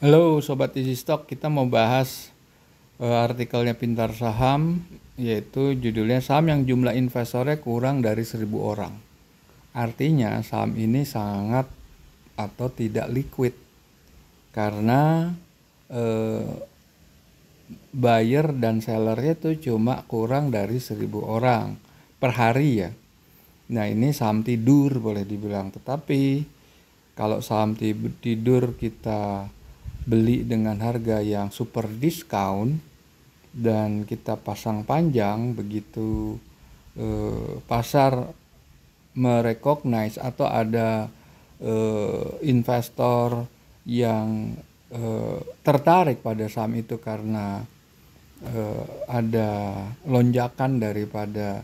Halo Sobat Easy Stock, kita mau bahas uh, artikelnya Pintar Saham yaitu judulnya saham yang jumlah investornya kurang dari 1000 orang. Artinya saham ini sangat atau tidak liquid karena uh, buyer dan sellernya itu cuma kurang dari 1000 orang per hari ya. Nah ini saham tidur boleh dibilang tetapi kalau saham tidur kita beli dengan harga yang super discount dan kita pasang panjang begitu eh, pasar merecognize atau ada eh, investor yang eh, tertarik pada saham itu karena eh, ada lonjakan daripada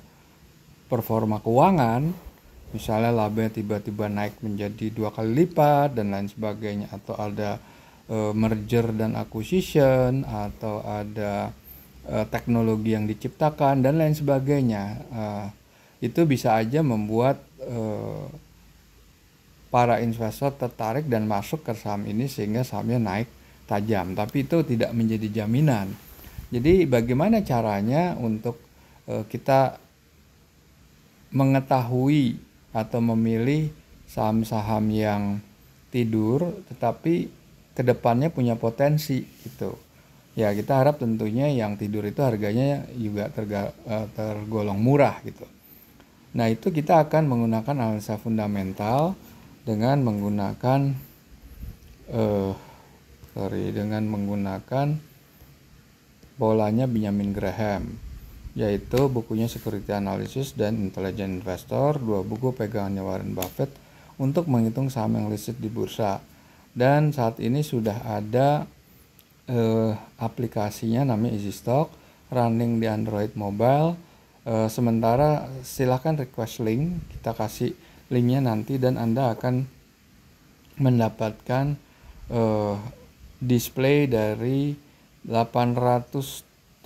performa keuangan. Misalnya labanya tiba-tiba naik menjadi dua kali lipat dan lain sebagainya atau ada uh, merger dan acquisition atau ada uh, teknologi yang diciptakan dan lain sebagainya. Uh, itu bisa aja membuat para investor tertarik dan masuk ke saham ini sehingga sahamnya naik tajam. Tapi itu tidak menjadi jaminan. Jadi bagaimana caranya untuk kita mengetahui atau memilih saham-saham yang tidur tetapi ke depannya punya potensi gitu. Ya kita harap tentunya yang tidur itu harganya juga terga, eh, tergolong murah gitu. Nah itu kita akan menggunakan analisa fundamental dengan menggunakan uh, sorry dengan menggunakan polanya Benjamin Graham yaitu bukunya Security Analysis dan Intelligent Investor, dua buku pegangannya Warren Buffett untuk menghitung saham yang listed di bursa dan saat ini sudah ada eh, aplikasinya namanya Easy Stock running di Android mobile. Eh, sementara silahkan request link kita kasih linknya nanti dan anda akan mendapatkan eh, display dari 830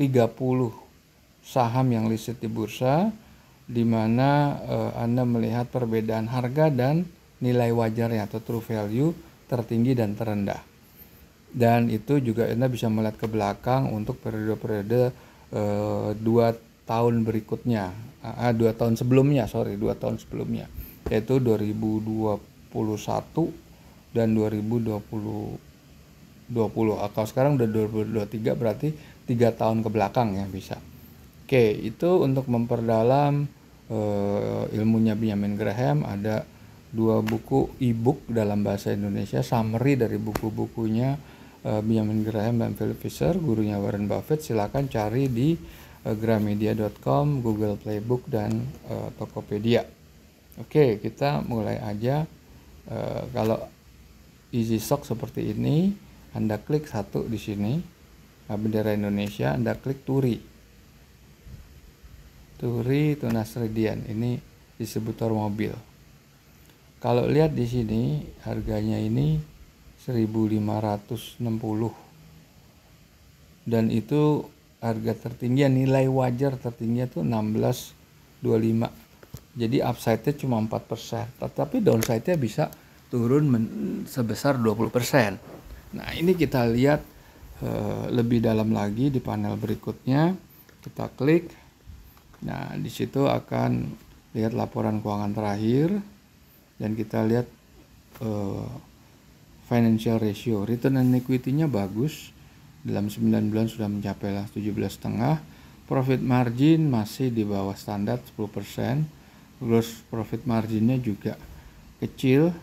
saham yang listed di bursa di mana eh, Anda melihat perbedaan harga dan nilai wajarnya atau true value tertinggi dan terendah. Dan itu juga Anda bisa melihat ke belakang untuk periode-periode uh, dua tahun berikutnya, uh, dua tahun sebelumnya, sorry, dua tahun sebelumnya, yaitu 2021 dan 2020 20 atau sekarang udah 2023 berarti tiga tahun ke belakang ya bisa. Oke, itu untuk memperdalam uh, ilmunya Benjamin Graham ada dua buku e-book dalam bahasa Indonesia summary dari buku-bukunya uh, Benjamin Graham dan Philip Fisher gurunya Warren Buffett. Silakan cari di uh, gramedia.com Google Playbook dan uh, Tokopedia. Oke kita mulai aja. Uh, kalau easy stock seperti ini anda klik satu di sini bendera Indonesia anda klik turi. Turi tunas radian ini distributor mobil kalau lihat di sini harganya ini 1560 dan itu harga tertinggi nilai wajar tertinggi itu 1625 jadi upside-nya cuma 4% tetapi downside-nya bisa turun sebesar 20% nah ini kita lihat uh, lebih dalam lagi di panel berikutnya. Kita klik. Nah di situ akan lihat laporan keuangan terakhir dan kita lihat uh, financial ratio return on equity-nya bagus. Dalam 9 bulan sudah mencapai lah 17,5 profit margin masih di bawah standar 10% gross profit marginnya juga kecil.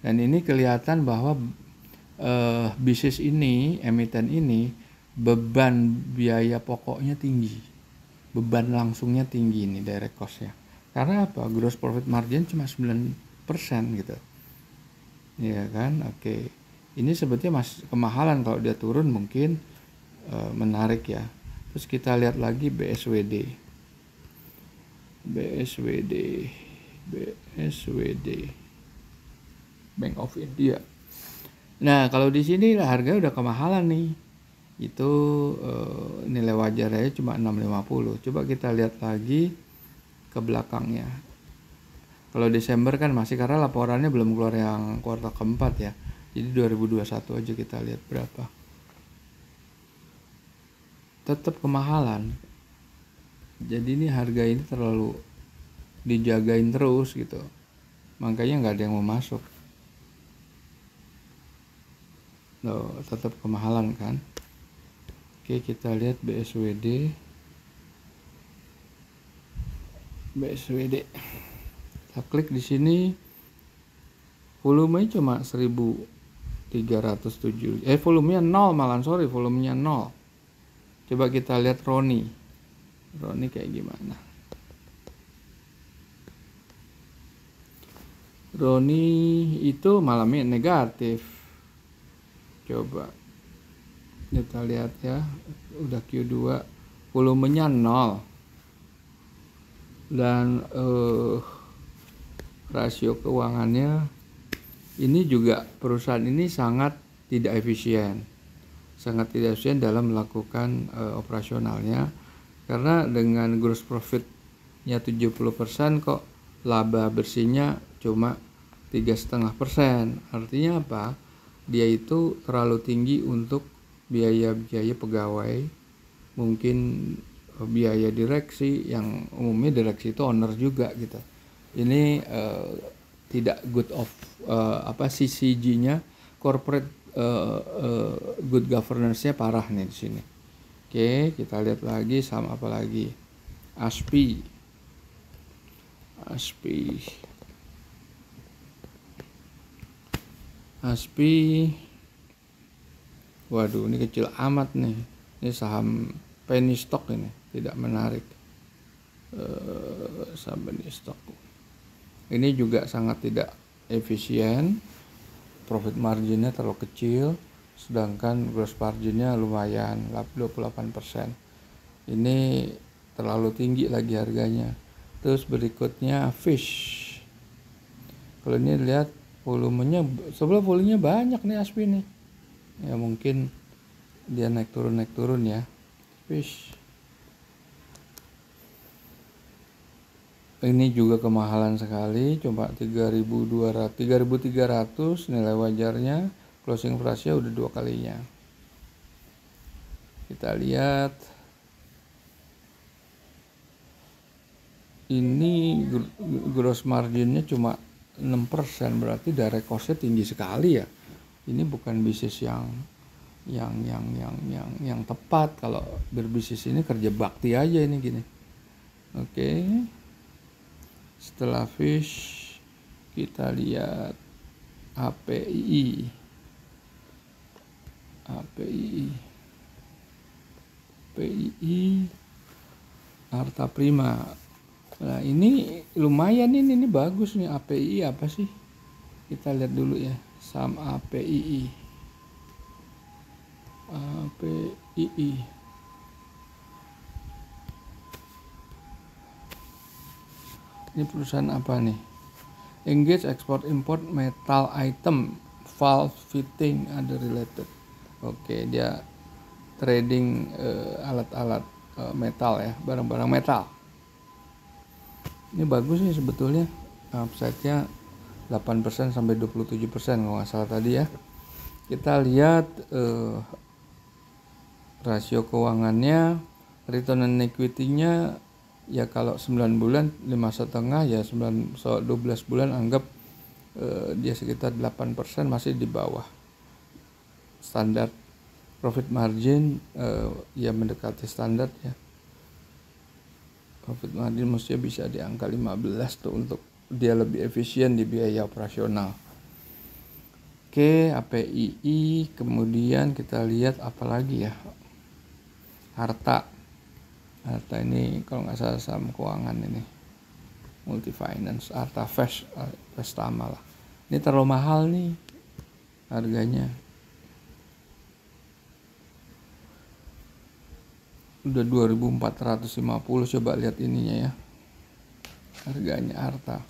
Dan ini kelihatan bahwa uh, bisnis ini emiten ini beban biaya pokoknya tinggi. Beban langsungnya tinggi ini direct cost ya karena apa? Gross profit margin cuma 9 persen gitu. Ya kan? Oke. Ini sebetulnya mas kemahalan kalau dia turun mungkin e, menarik ya. Terus kita lihat lagi BSWD BSWD BSWD Bank of India. Nah kalau di sini harga udah kemahalan nih. Itu e, nilai wajarnya cuma 650 coba kita lihat lagi ke belakangnya kalau Desember kan masih karena laporannya belum keluar yang kuartal keempat ya. jadi 2021 aja kita lihat berapa. Tetap kemahalan. Jadi ini harga ini terlalu dijagain terus gitu. Makanya nggak ada yang mau masuk. Loh, tetap kemahalan kan? Oke kita lihat BSWD BSWD kita klik di sini volumenya cuma 1307 eh volumenya 0 malah sorry volumenya 0 coba kita lihat Roni. Roni kayak gimana? Roni itu malamnya negatif. Coba kita lihat ya udah Q2 volumenya 0 dan uh, rasio keuangannya ini juga perusahaan ini sangat tidak efisien. Sangat tidak efisien dalam melakukan uh, operasionalnya. Karena dengan gross profitnya 70% kok laba bersihnya cuma tiga setengah persen. Artinya apa? Dia itu terlalu tinggi untuk biaya-biaya pegawai mungkin eh, biaya direksi yang umumnya direksi itu owner juga gitu ini uh, tidak good of uh, apa CCG-nya corporate uh, uh, good governance-nya parah nih di sini. Oke, kita lihat lagi sama apa lagi? ASPI. ASPI. ASPI. Waduh, ini kecil amat nih. Ini saham penny stock ini, tidak menarik. Uh, saham penny stock. Ini juga sangat tidak efisien. Profit marginnya terlalu kecil, sedangkan gross marginnya lumayan 28%. Ini terlalu tinggi lagi harganya. Terus berikutnya fish. Kalau ini lihat volumenya sebelah volumenya banyak nih Aspi nih. Ya mungkin dia naik turun naik turun ya. Fish. Ini juga kemahalan sekali coba 3200 3300 nilai wajarnya closing price udah dua kalinya. Kita lihat. Ini gross marginnya cuma 6% berarti direct costnya tinggi sekali ya. Ini bukan bisnis yang yang yang yang yang yang tepat. Kalau berbisnis ini kerja bakti aja ini gini. Oke. okay setelah fish kita lihat API API API harta prima. Nah ini lumayan ini ini bagus nih API apa sih? Kita lihat dulu ya saham API API ini perusahaan apa nih? Engage export import metal item valve fitting ada related. Oke dia trading uh, alat-alat uh, metal ya barang-barang metal. Ini bagus nih sebetulnya. Upside-nya 8% sampai 27% kalau nggak salah tadi ya. Kita lihat uh, rasio keuangannya return on equity-nya ya kalau 9 bulan lima setengah ya 9 so 12 bulan anggap eh, dia sekitar 8% masih di bawah standar profit margin eh, ya mendekati standar ya. Profit margin mestinya bisa di angka 15 tuh untuk dia lebih efisien di biaya operasional. Oke APII kemudian kita lihat apalagi ya? Harta Harta ini kalau nggak salah saham keuangan ini. Multi finance Arta Fest Vestama lah ini terlalu mahal nih harganya. Udah 2450 coba lihat ininya ya. Harganya Arta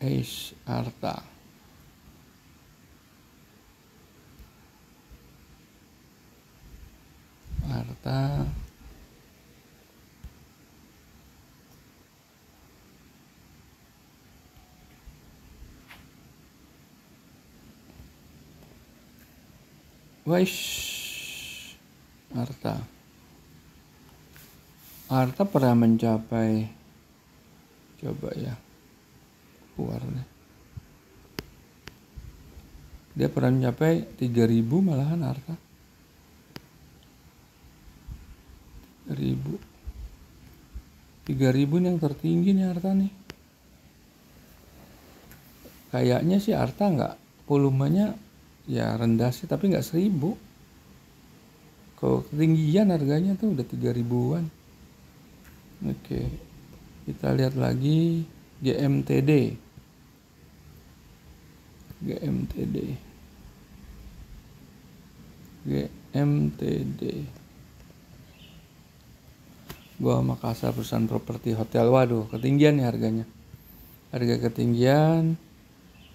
Ace Arta harta. Wais harta. Harta pernah mencapai coba ya keluarnya. Dia pernah mencapai 3000 malahan harta. 3000 3000 ini yang tertinggi nih Arta nih. Kayaknya sih Arta nggak volumenya ya rendah sih tapi nggak 1000 kalau ketinggian harganya tuh udah 3000-an oke kita lihat lagi GMTD GMTD GMTD Gua Makassar perusahaan properti hotel. Waduh ketinggian nih harganya. Harga ketinggian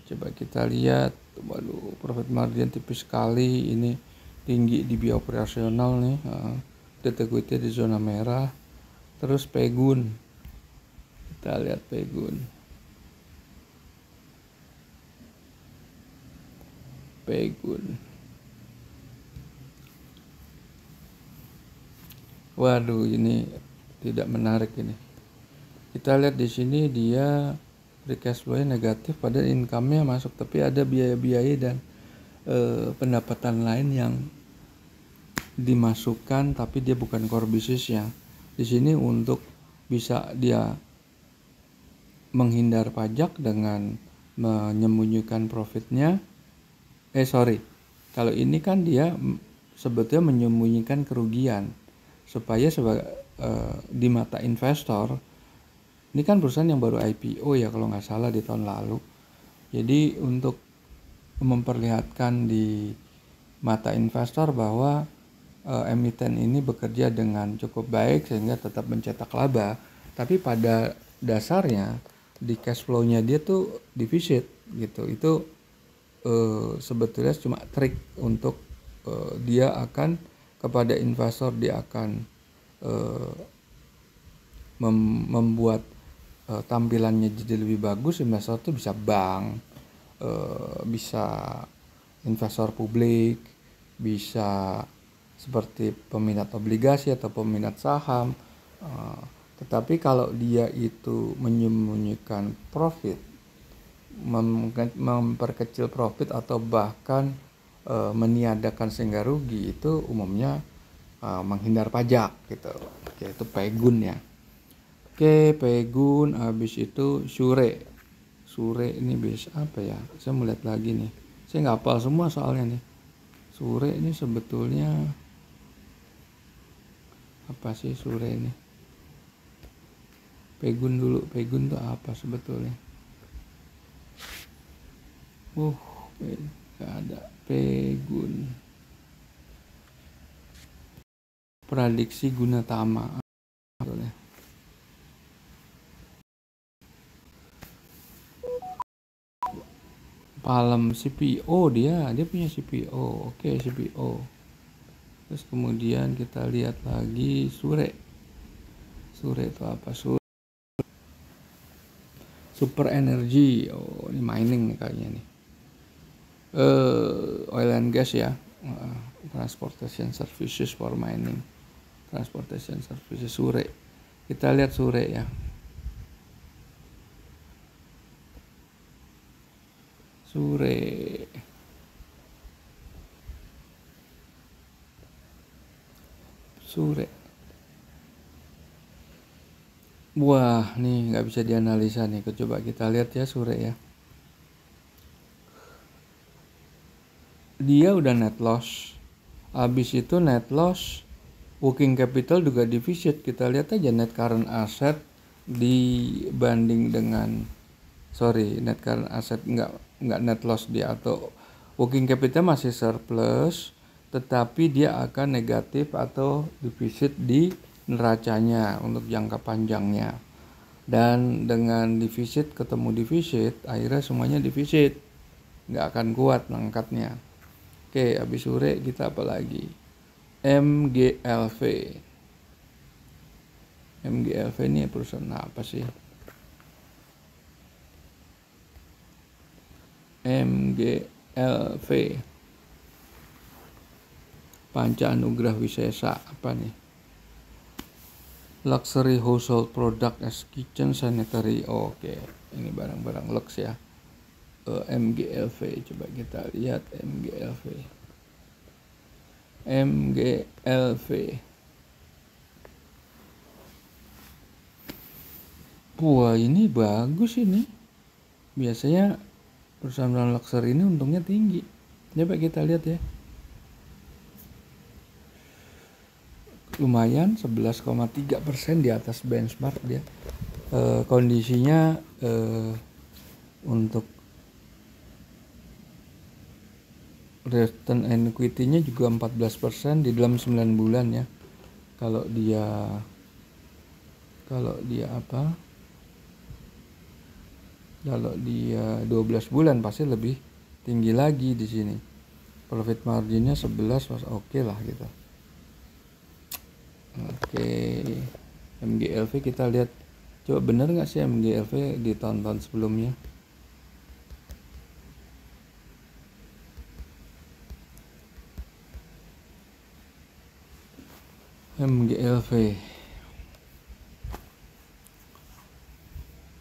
coba kita lihat. Waduh profit margin tipis sekali. Ini tinggi di biaya operasional nih uh, di zona merah. Terus pegun. Kita lihat pegun. Pegun. Waduh ini tidak menarik ini. Kita lihat di sini dia free cash flow negatif pada income-nya masuk tapi ada biaya-biaya dan e, pendapatan lain yang dimasukkan tapi dia bukan core business ya. Di sini untuk bisa dia menghindar pajak dengan menyembunyikan profitnya. Eh sorry, kalau ini kan dia sebetulnya menyembunyikan kerugian supaya sebagai uh, di mata investor ini kan perusahaan yang baru IPO ya kalau nggak salah di tahun lalu. Jadi untuk memperlihatkan di mata investor bahwa uh, emiten ini bekerja dengan cukup baik sehingga tetap mencetak laba tapi pada dasarnya di cash flow-nya dia tuh defisit gitu. Itu uh, sebetulnya cuma trik untuk uh, dia akan kepada investor dia akan uh, mem membuat uh, tampilannya jadi lebih bagus investor itu bisa bank uh, bisa investor publik bisa seperti peminat obligasi atau peminat saham. Uh, tetapi kalau dia itu menyembunyikan profit mem memperkecil profit atau bahkan e, meniadakan sehingga rugi itu umumnya uh, menghindar pajak gitu. Itu pegun ya. Oke pegun habis itu sure sure ini bis apa ya? Saya melihat lagi nih. Saya nggak hafal semua soalnya nih. Sure ini sebetulnya apa sih sure ini? Pegun dulu. Pegun tuh apa sebetulnya? Uh nggak ada. Pegun prediksi guna tama Palem CPO dia dia punya CPO oke okay, CPO terus kemudian kita lihat lagi sure. Sure itu apa? Sure super energy. Oh ini mining nih kayaknya nih. Uh, oil and gas ya. Uh, transportation services for mining transportation services sore kita lihat sore ya. Sore sore wah nih nggak bisa dianalisa nih. Coba kita lihat ya sore ya. Dia udah net loss. Habis itu net loss working capital juga defisit kita lihat aja net current asset dibanding dengan sorry net current asset nggak nggak net loss dia atau working capital masih surplus tetapi dia akan negatif atau defisit di neracanya untuk jangka panjangnya. Dan dengan defisit ketemu defisit akhirnya semuanya defisit nggak akan kuat mengangkatnya. Oke habis sore kita apa lagi MGLV MGLV ini perusahaan apa sih? MGLV Panca Anugrah Wisesa apa nih? Luxury household product as kitchen sanitary. Oke okay. ini barang-barang lux ya. Eh, MGLV coba kita lihat MGLV MGLV wah ini bagus ini. Biasanya perusahaan luxury ini untungnya tinggi. Coba kita lihat ya. Lumayan 11,3 persen di atas benchmark dia. E, kondisinya e, untuk return equity-nya juga 14 persen di dalam 9 bulan ya. Kalau dia kalau dia apa? Kalau dia 12 bulan pasti lebih tinggi lagi di sini. Profit marginnya 11 oke okay lah gitu. Oke. MGLV kita lihat. Coba bener nggak sih MGLV di tahun-tahun sebelumnya MGLV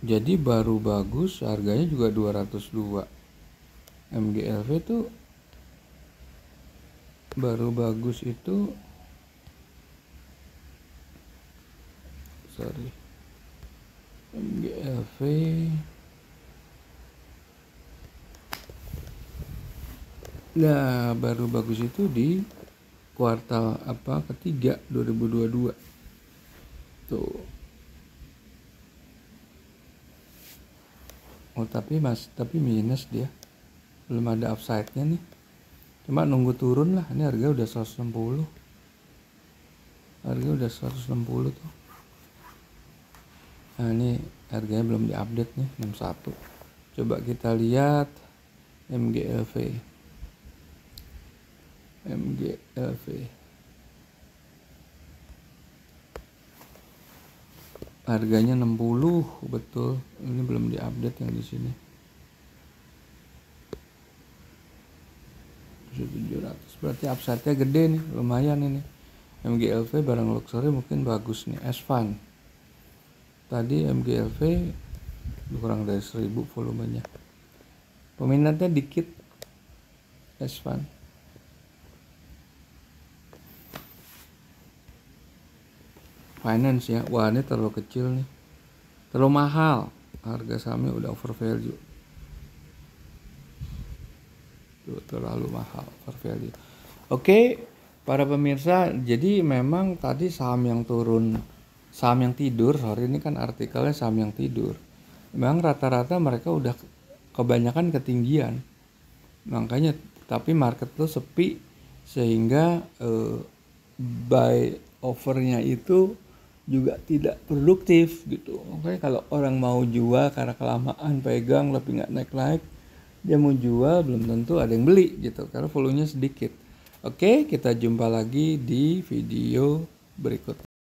jadi baru bagus harganya juga 202 MGLV tuh baru bagus itu sorry MGLV nah baru bagus itu di kuartal apa ketiga 2022 tuh. Oh tapi mas tapi minus dia. Belum ada upside nya nih. Cuma nunggu turun lah. Ini harga udah 160 harga udah 160 tuh. Nah ini harganya belum diupdate nih 61 coba kita lihat MGLV MGLV harganya 60 betul. Ini belum diupdate yang di sini. 700 berarti upside-nya gede nih lumayan ini. MGLV barang luxury mungkin bagus nih S-Fund tadi MGLV kurang dari 1000 volumenya. Peminatnya dikit S1 finance ya. Wah ini terlalu kecil nih. Terlalu mahal. Harga sahamnya udah over value Tuh, terlalu mahal over value oke para pemirsa jadi memang tadi saham yang turun saham yang tidur hari ini kan artikelnya saham yang tidur. Memang rata-rata mereka udah kebanyakan ketinggian. Makanya tapi market tuh sepi sehingga uh, buy overnya itu juga tidak produktif gitu. Oke kalau orang mau jual karena kelamaan pegang tapi nggak naik naik dia mau jual belum tentu ada yang beli gitu karena volumenya sedikit. Oke kita jumpa lagi di video berikut